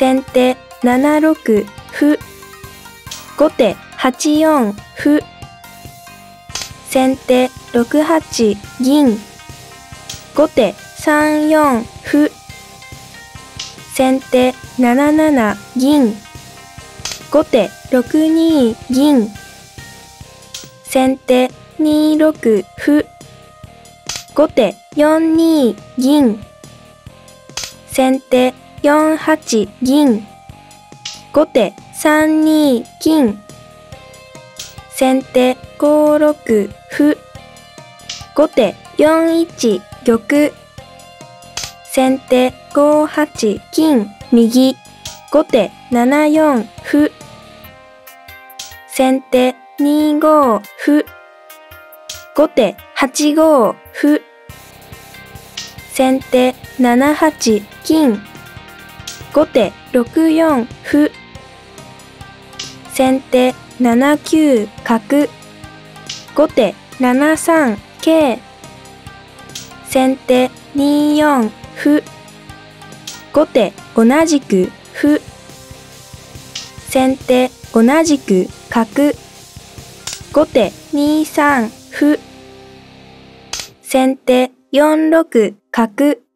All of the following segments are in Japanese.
先手7六歩。後手8四歩。先手6八銀。後手3四歩。先手7七銀。後手6二銀。先手2六歩。後手4二銀。先手4八銀。後手3二金。先手5六歩。後手4一玉。先手5八金右。後手7四歩。先手2五歩。後手8五歩。先手7八金。後手6四歩。先手7九角。後手7三桂。先手2四歩。後手同じく歩。先手同じく角。後手2三歩。先手4六角。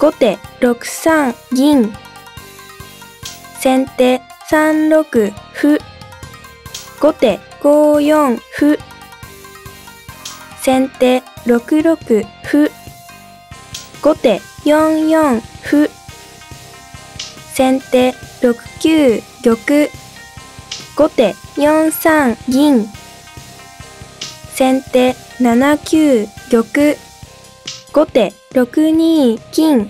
後手6三銀。先手3六歩。後手5四歩。先手6六歩。後手4四歩。先手6九玉。後手4三銀。先手7九玉。後手6二金。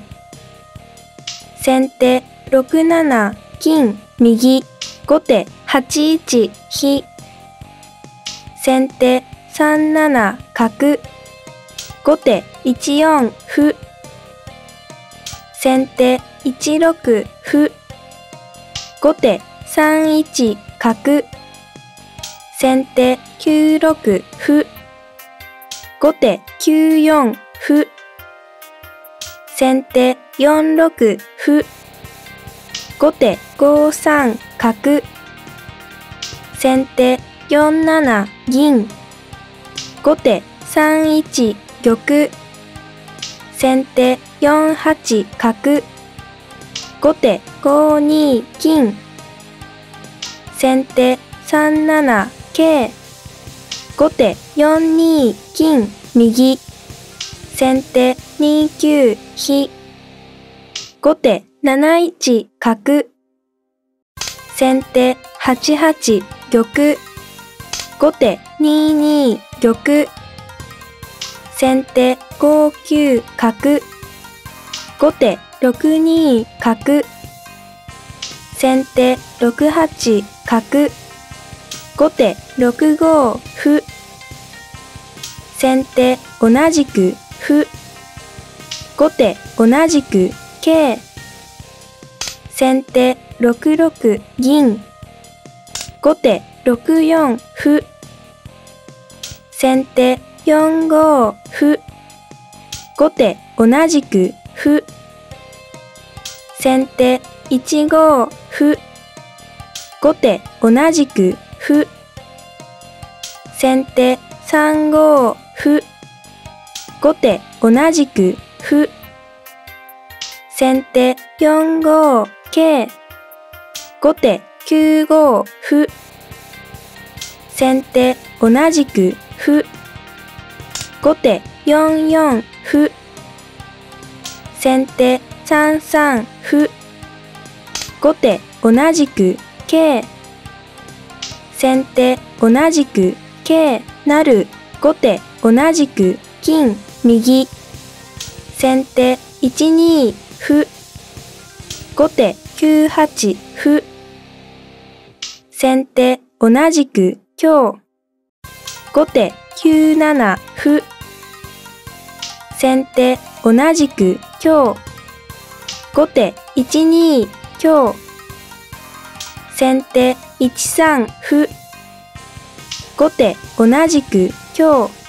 先手6七金右。後手8一飛。先手3七角。後手1四歩。先手1六歩。後手3一角。先手9六歩。後手9四歩。先手4六歩。後手5三角。先手4七銀。後手3一玉。先手4八角。後手5二金。先手3七桂。後手4二金右。先手2九飛。後手7一角。先手8八玉。後手2二玉。先手5九角。後手6二角。先手6八角。後手6五歩。先手同じく歩。後手同じく桂。先手6六銀。後手6四歩。先手4五歩。後手同じく歩。先手1五歩。後手同じく歩。先手3五歩。後手同じく歩。先手4五桂。後手9五歩。先手同じく歩。後手4四歩。先手3三歩。後手同じく桂。先手同じく桂なる。後手同じく金右。先手1二歩。後手9八歩。先手同じく香。後手9七歩。先手同じく香。後手1二香。先手1三歩。後手同じく香。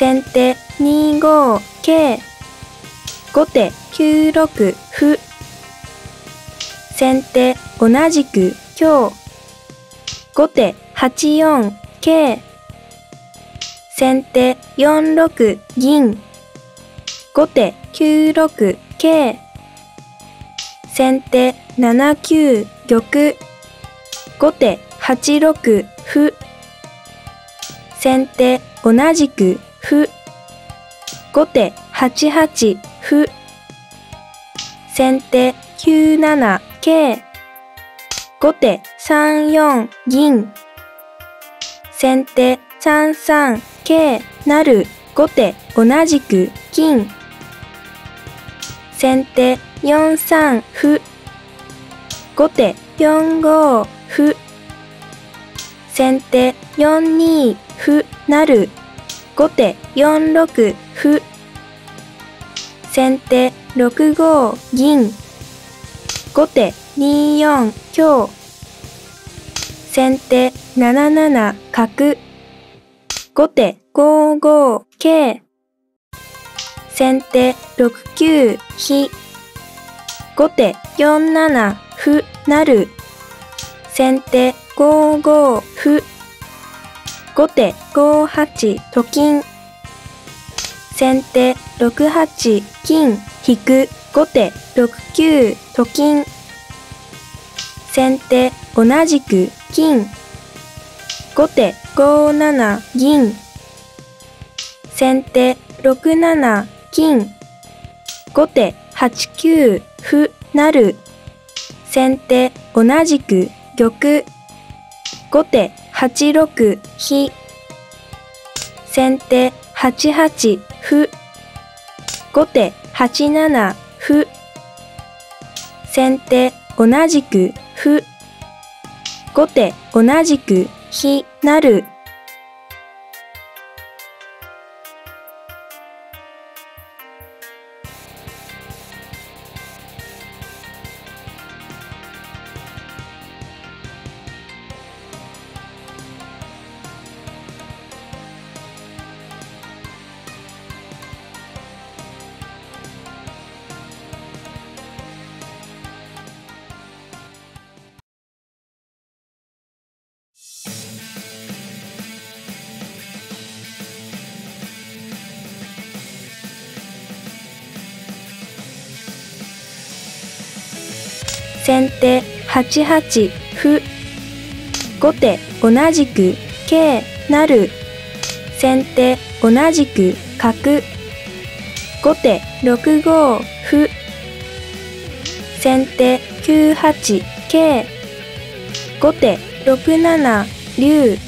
先手2五桂。後手9六歩。先手同じく今日。後手8四桂。先手4六銀。後手9六桂。先手7九玉。後手8六歩。先手同じく歩。後手8八歩。先手9七桂。後手3四銀。先手3三桂成。後手同じく金。先手4三歩。後手4五歩。先手4二歩成。後手4六歩。先手6五銀。後手2四香。先手7七角。後手5五桂。先手6九飛。後手4七歩成。先手5五歩。後手5八と金。先手6八金引く。後手6九と金。先手同じく金。後手5七銀。先手6七金。後手8九歩成。先手同じく玉。後手8六飛。先手8八歩。後手8七歩。先手同じく歩。後手同じく飛成。先手8八歩。後手同じく桂成。先手同じく角。後手6五歩。先手9八桂。後手6七竜。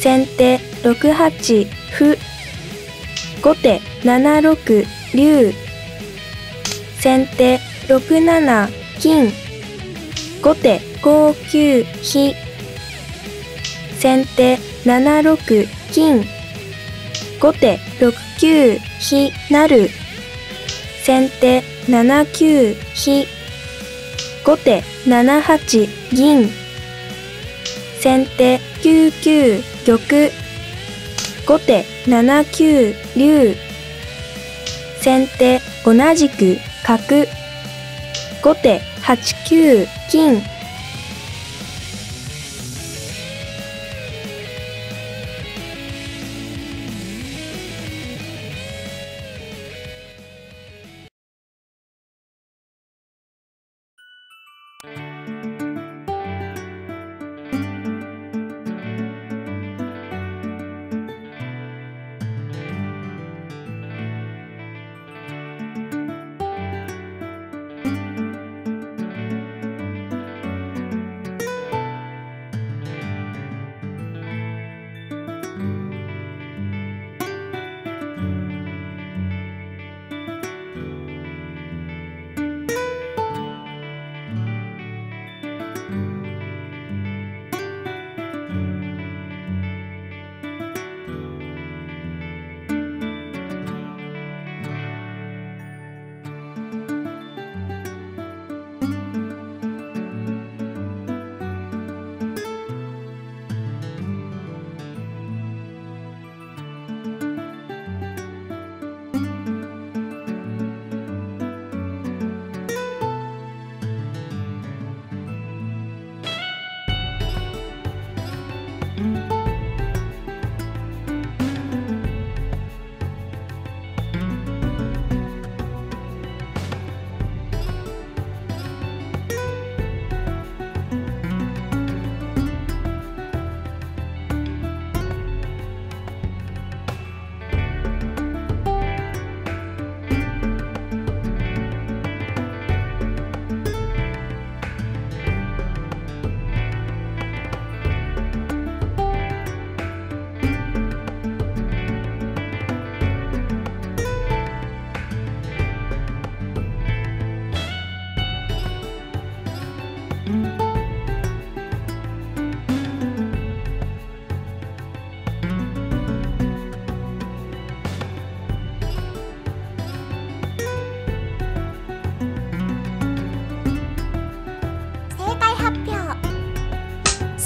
先手6八歩。後手7六竜。先手6七金。後手5九飛。先手7六金。後手6九飛成。先手7九飛。後手7八銀。先手9九玉。後手7九竜。先手同じく角。後手8九金。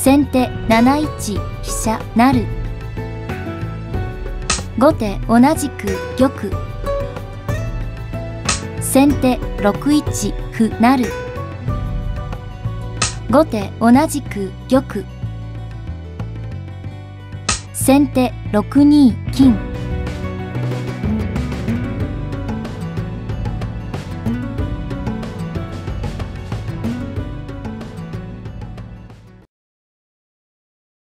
先手7一飛車なる後手同じく玉。先手6一歩なる後手同じく玉。先手6二金。